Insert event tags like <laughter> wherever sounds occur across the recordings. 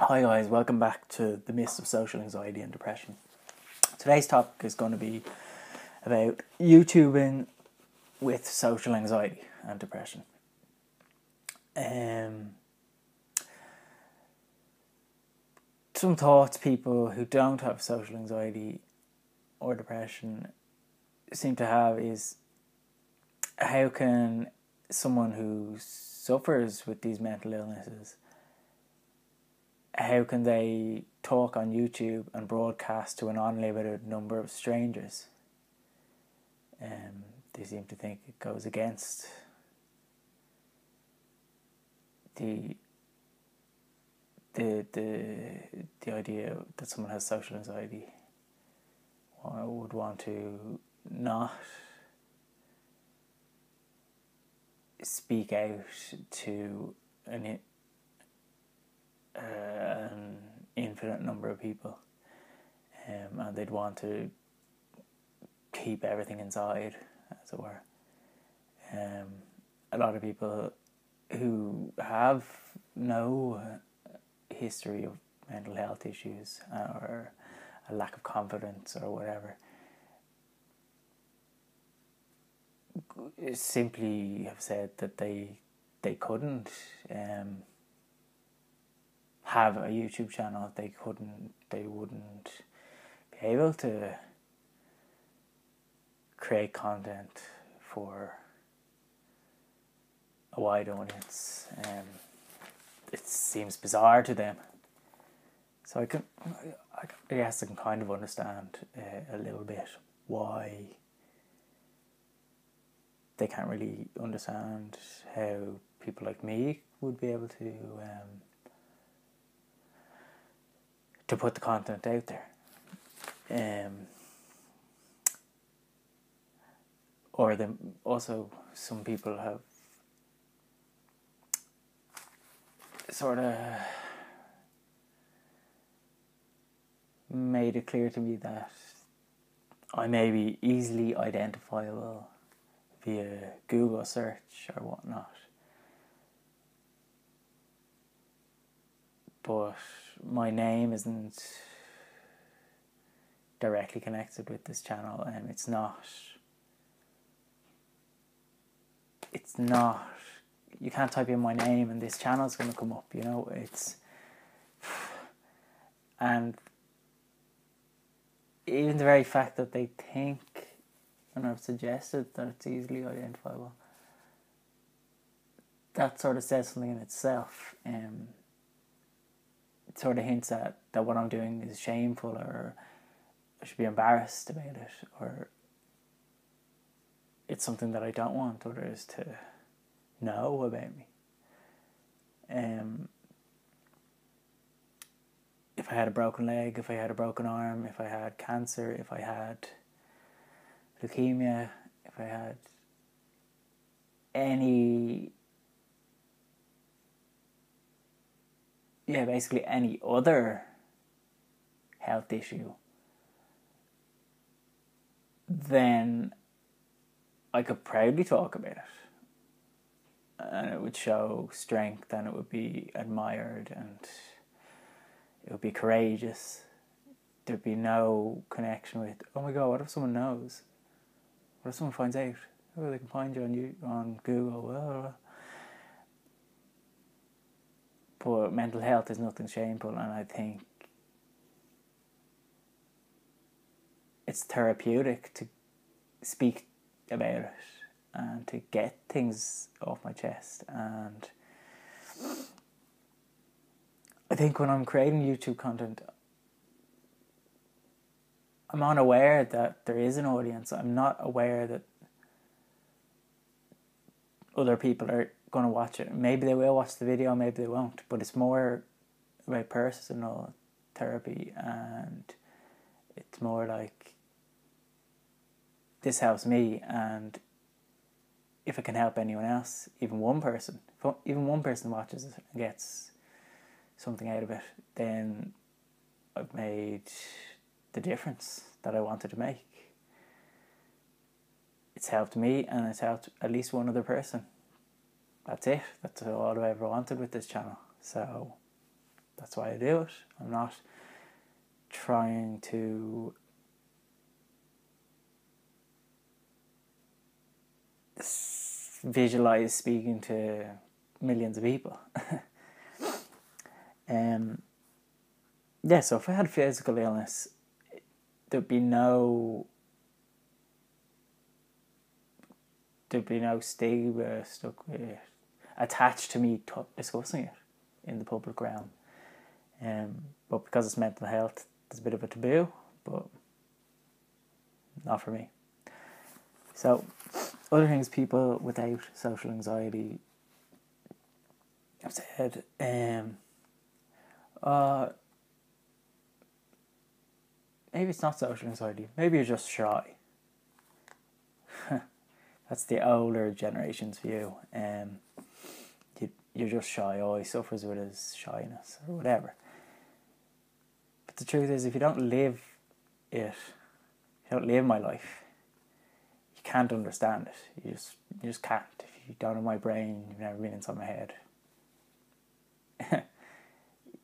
Hi guys, welcome back to the Mist of Social Anxiety and Depression. Today's topic is going to be about YouTubing with social anxiety and depression. Um, some thoughts people who don't have social anxiety or depression seem to have is how can someone who suffers with these mental illnesses how can they talk on YouTube and broadcast to an unlimited number of strangers? Um, they seem to think it goes against the the the the idea that someone has social anxiety I would want to not speak out to an an infinite number of people, um, and they'd want to keep everything inside, as it were. Um, a lot of people who have no history of mental health issues or a lack of confidence or whatever simply have said that they they couldn't um, have a YouTube channel, they couldn't, they wouldn't be able to create content for a wide audience. Um, it seems bizarre to them. So I can, I guess I can kind of understand uh, a little bit why they can't really understand how people like me would be able to um, to put the content out there. Um, or the, also some people have sort of made it clear to me that I may be easily identifiable via Google search or whatnot. But my name isn't directly connected with this channel and it's not it's not you can't type in my name and this channel is going to come up you know it's and even the very fact that they think and I've suggested that it's easily identifiable that sort of says something in itself um, sort of hints at that what I'm doing is shameful or I should be embarrassed about it or it's something that I don't want others to know about me. Um, if I had a broken leg, if I had a broken arm, if I had cancer, if I had leukemia, if I had any yeah, basically any other health issue, then I could proudly talk about it. And it would show strength and it would be admired and it would be courageous. There'd be no connection with, oh my god, what if someone knows? What if someone finds out? Oh, they can find you on you on Google. Blah, blah, blah but mental health is nothing shameful, and I think it's therapeutic to speak about it and to get things off my chest. And I think when I'm creating YouTube content, I'm unaware that there is an audience. I'm not aware that other people are going to watch it. Maybe they will watch the video, maybe they won't. But it's more about personal therapy and it's more like this helps me and if it can help anyone else, even one person, if even one person watches it and gets something out of it, then I've made the difference that I wanted to make. It's helped me and it's helped at least one other person that's it. That's all I ever wanted with this channel. So That's why I do it. I'm not trying to visualize speaking to millions of people. <laughs> um, yeah, so if I had physical illness, there'd be no there'd be no stigma stuck with it, attached to me t- discussing it in the public realm. Um, but because it's mental health, there's a bit of a taboo, but not for me. So, other things people without social anxiety have said, um, uh, maybe it's not social anxiety, maybe you're just shy. <laughs> That's the older generation's view. Um, you're just shy, oh, he suffers with his shyness or whatever. But the truth is, if you don't live it, you don't live my life, you can't understand it. You just, you just can't. If you don't have my brain, you've never been inside my head. <laughs>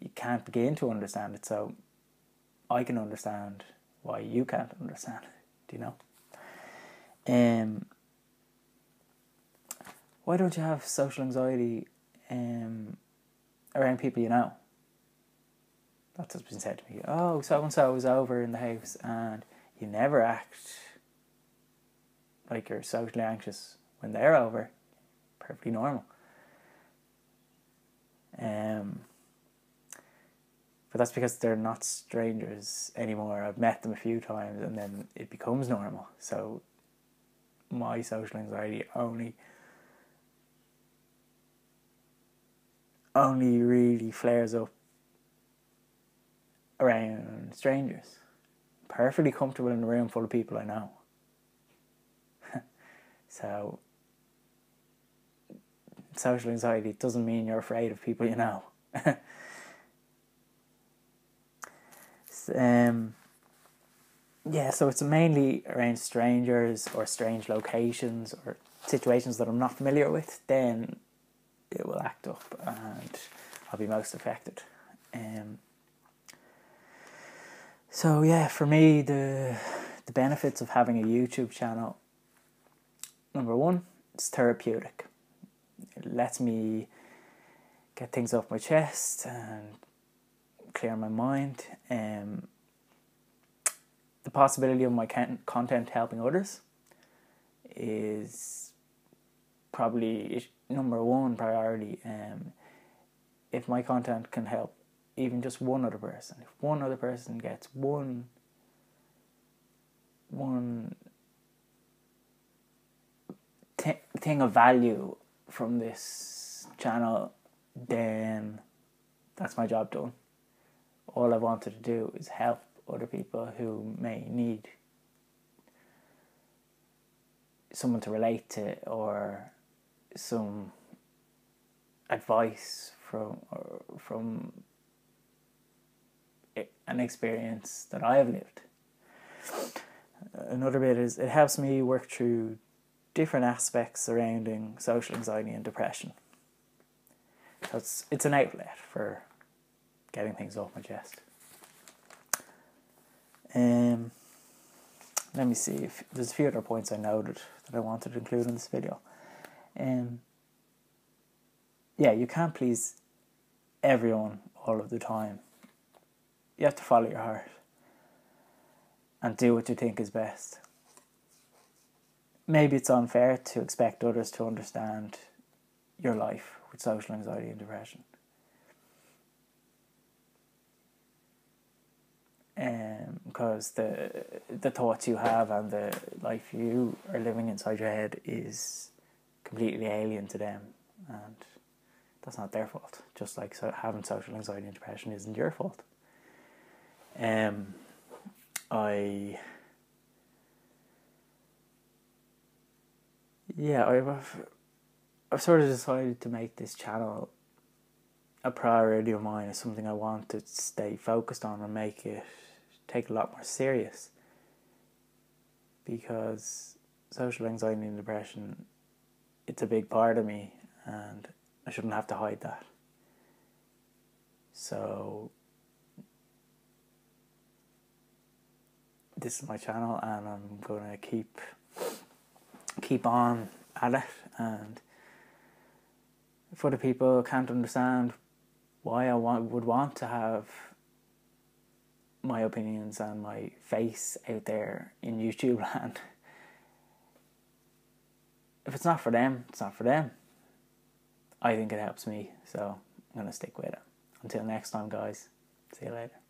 you can't begin to understand it. So I can understand why you can't understand it. Do you know? Um, why don't you have social anxiety um, around people you know? That's what's been said to me. Oh, so and so was over in the house, and you never act like you're socially anxious when they're over. Perfectly normal. Um, but that's because they're not strangers anymore. I've met them a few times, and then it becomes normal. So my social anxiety only only really flares up around strangers. Perfectly comfortable in a room full of people I know. <laughs> so, social anxiety doesn't mean you're afraid of people you know. <laughs> um, yeah, so it's mainly around strangers or strange locations or situations that I'm not familiar with. Then it will act up and I'll be most affected. Um, so yeah, for me the the benefits of having a YouTube channel number one, it's therapeutic. It lets me get things off my chest and clear my mind. Um, the possibility of my content helping others is probably number one priority. Um, if my content can help even just one other person, if one other person gets one one t- thing of value from this channel, then that's my job done. All I wanted to do is help other people who may need someone to relate to or some advice from from an experience that I have lived. Another bit is it helps me work through different aspects surrounding social anxiety and depression. So it's it's an outlet for getting things off my chest. Um, let me see if there's a few other points I noted that I wanted to include in this video. Um, yeah, you can't please everyone all of the time. You have to follow your heart and do what you think is best. Maybe it's unfair to expect others to understand your life with social anxiety and depression. Um, because the the thoughts you have and the life you are living inside your head is completely alien to them, and that's not their fault. Just like so having social anxiety and depression isn't your fault. Um, I yeah, I've I've sort of decided to make this channel a priority of mine. It's something I want to stay focused on and make it take a lot more serious. Because social anxiety and depression, it's a big part of me, and I shouldn't have to hide that. So this is my channel and I'm gonna keep keep on at it and for the people who can't understand why I want would want to have my opinions and my face out there in YouTube <laughs> land. If it's not for them, it's not for them. I think it helps me, so I'm gonna stick with it. Until next time, guys. See you later.